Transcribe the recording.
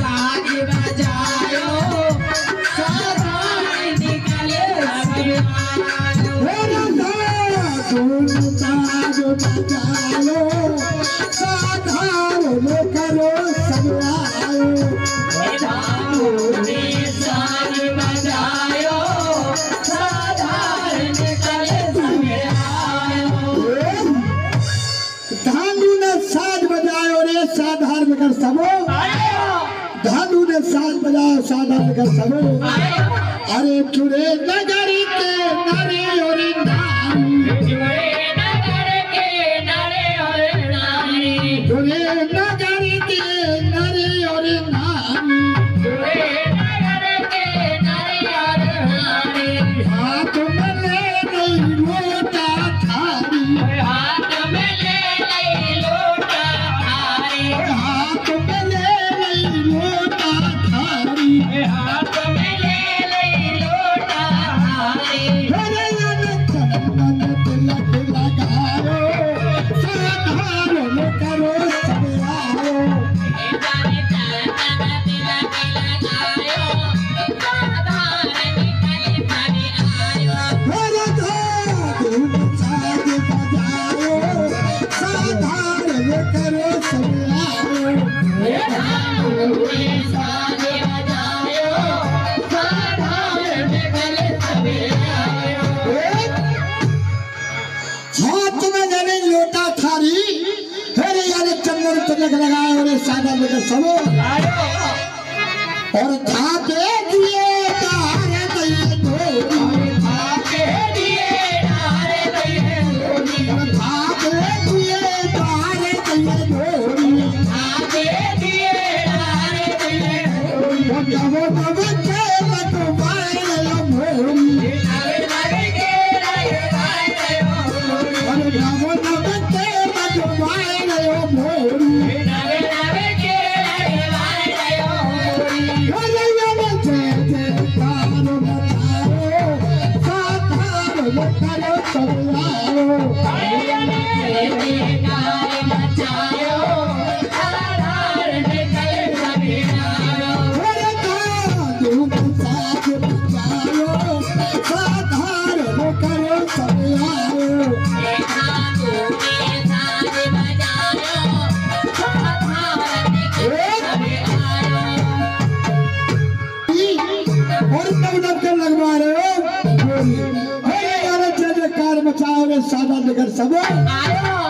ساڄ بجايو ساڌ بجايو ساٿ بجا ساڳ کي سڀ اري ها ته يعني لوٽا ٿاري ٿوري ياري چڱن چڱا ان ساڳا مون کي سمورو لڳوا Carlos Garzabal.